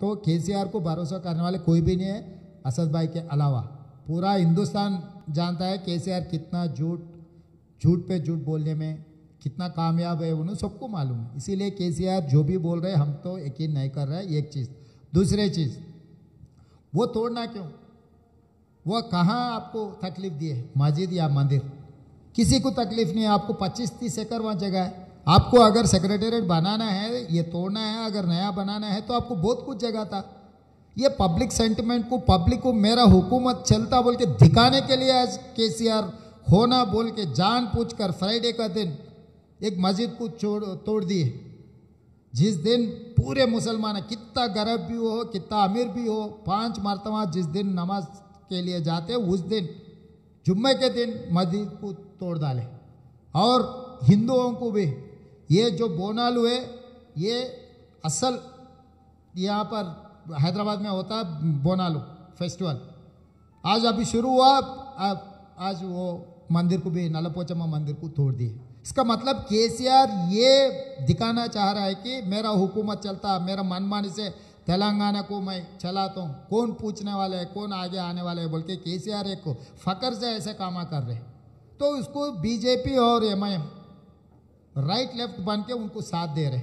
तो केसीआर को भरोसा करने वाले कोई भी नहीं है, असद भाई के अलावा। पूरा हिंदुस्तान जानता है केसीआर कितना झूठ झूठ पे झूठ बोलने में कितना कामयाब है, उन्हें सबको मालूम है। इसीलिए केसीआर जो भी बोल रहे हम तो यकीन नहीं कर रहे एक चीज़। दूसरी चीज़, वो तोड़ना क्यों? वो कहाँ आपको तकलीफ़ दिए मस्जिद या मंदिर? किसी को तकलीफ़ नहीं है, आपको 25-30 एकड़ वहाँ जगह है। आपको अगर सेक्रेटेरिएट बनाना है, ये तोड़ना है, अगर नया बनाना है तो आपको बहुत कुछ जगह था। ये पब्लिक सेंटिमेंट को पब्लिक को मेरा हुकूमत चलता बोल के दिखाने के लिए आज केसीआर होना बोल के जान पूछ कर फ्राइडे का दिन एक मस्जिद को छोड़, तोड़ दिए। जिस दिन पूरे मुसलमान, कितना गरीब भी हो, कितना अमीर भी हो, पाँच मरतबा जिस दिन नमाज़ के लिए जाते, उस दिन, जुम्मे के दिन मस्जिद को तोड़ डाले। और हिंदुओं को भी ये जो बोनालू है, ये असल यहाँ पर हैदराबाद में होता है बोनालू फेस्टिवल। आज अभी शुरू हुआ, अब, आज वो मंदिर को भी नलपोचम्मा मंदिर को तोड़ दिए। इसका मतलब केसीआर ये दिखाना चाह रहा है कि मेरा हुकूमत चलता मेरा मनमानी से तेलंगाना को मैं चलाता हूँ। कौन पूछने वाले है, कौन आगे आने वाले है? बोल के केसीआर एक को फकर से ऐसे काम कर रहे तो उसको बीजेपी और एमआईएम राइट लेफ़्ट बन के उनको साथ दे रहे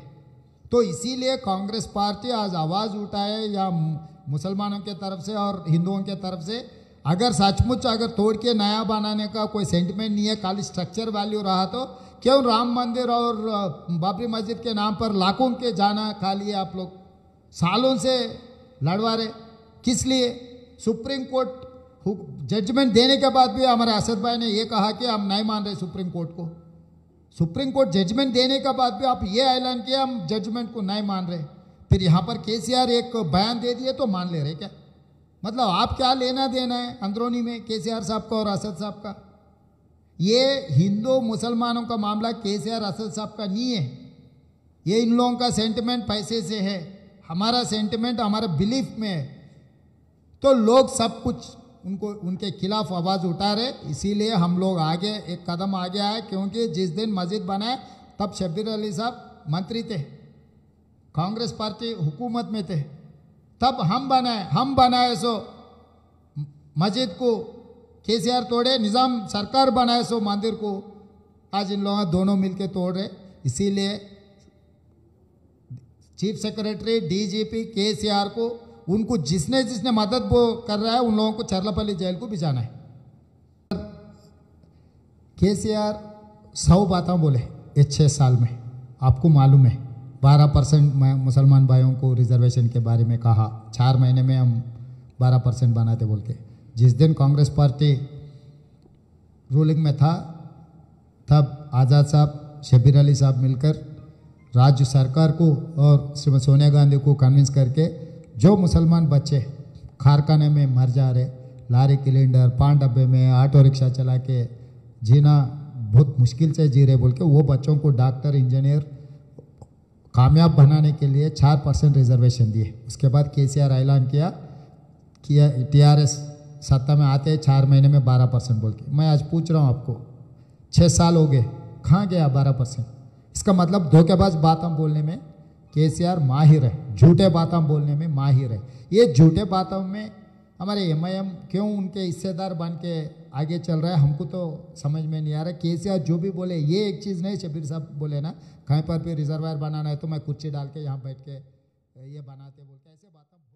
तो इसीलिए कांग्रेस पार्टी आज आवाज़ उठाए या मुसलमानों के तरफ़ से और हिंदुओं के तरफ़ से, अगर सचमुच अगर तोड़ के नया बनाने का कोई सेंटिमेंट नहीं है, खाली स्ट्रक्चर वैल्यू रहा तो क्यों राम मंदिर और बाबरी मस्जिद के नाम पर लाखों के जाना खा लिए आप लोग? सालों से लड़वा रहे। किस लिए? सुप्रीम कोर्ट जजमेंट देने के बाद भी हमारे असद भाई ने ये कहा कि हम नहीं मान रहे सुप्रीम कोर्ट को। सुप्रीम कोर्ट जजमेंट देने के बाद भी आप ये ऐलान किया, हम जजमेंट को नहीं मान रहे। फिर यहाँ पर केसीआर एक बयान दे दिए तो मान ले रहे क्या? मतलब आप क्या लेना देना है अंदरूनी में, केसीआर साहब का और असद साहब का? ये हिंदू मुसलमानों का मामला केसीआर, असद साहब का नहीं है। ये इन लोगों का सेंटिमेंट पैसे से है। हमारा सेंटिमेंट हमारा बिलीफ में है। तो लोग सब कुछ उनको, उनके खिलाफ आवाज़ उठा रहे। इसीलिए हम लोग आगे, एक कदम आगे आए, क्योंकि जिस दिन मस्जिद बनाए तब शब्बीर अली साहब मंत्री थे। कांग्रेस पार्टी हुकूमत में थे। तब हम बनाए हम बनाए सो मस्जिद को, केसीआर तोड़े, निज़ाम सरकार बनाए सो मंदिर को। आज इन लोग दोनों मिलके तोड़ रहे। इसीलिए चीफ सेक्रेटरी, डीजीपी, केसीआर को उनको जिसने जिसने मदद वो कर रहा है, उन लोगों को चरलापल्ली जेल को भिजाना है। के सी आर सौ बातें बोले, ये छः साल में। आपको मालूम है, बारह परसेंट मुसलमान भाइयों को रिजर्वेशन के बारे में कहा। चार महीने में हम बारह परसेंट बनाते बोल के। जिस दिन कांग्रेस पार्टी रूलिंग में था, तब आज़ाद साहब शबीर अली साहब मिलकर राज्य सरकार को और श्रीमती सोनिया गांधी को कन्विंस करके जो मुसलमान बच्चे कारखाने में मर जा रहे, लारी सिलेंडर पान डब्बे में ऑटो रिक्शा चला के जीना बहुत मुश्किल से जी रहे बोल के, वो बच्चों को डॉक्टर इंजीनियर कामयाब बनाने के लिए चार परसेंट रिजर्वेशन दिए। उसके बाद के सी आर ऐलान किया किया टी आर एस सत्ता में आते चार महीने में बारह परसेंट बोल के। मैं आज पूछ रहा हूँ आपको छः साल हो गए, कहाँ गया बारह परसेंट इसका मतलब धोखेबाज बात हम बोलने में के सी आर माहिर है, झूठे बातों बोलने में माहिर है। ये झूठे बातों में हमारे एम आई एम क्यों उनके हिस्सेदार बन के आगे चल रहा है, हमको तो समझ में नहीं आ रहा। के जो भी बोले, ये एक चीज़ नहीं, शबीर साहब बोले ना, कहीं पर भी रिजर्वायर बनाना है तो मैं कुर्सी डाल के यहाँ बैठ के ये बनाते बोलते ऐसे के